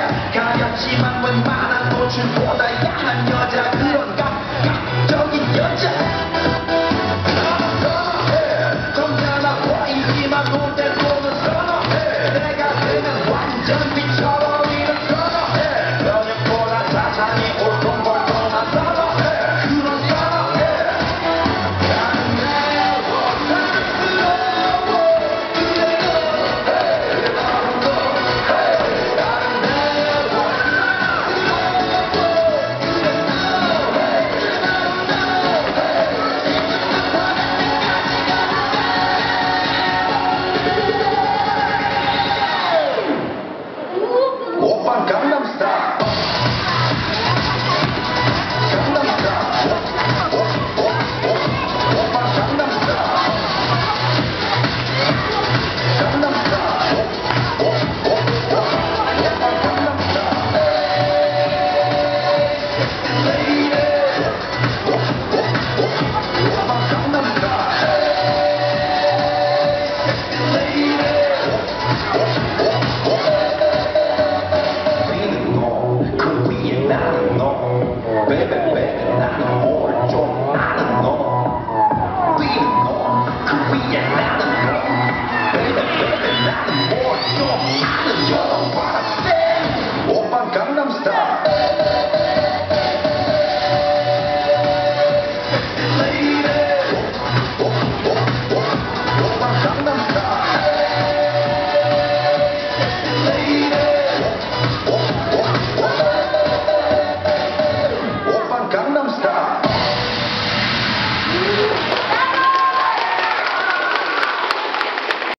여자 가볍지만 웬만한 노출보다 야한 여자 그런 banca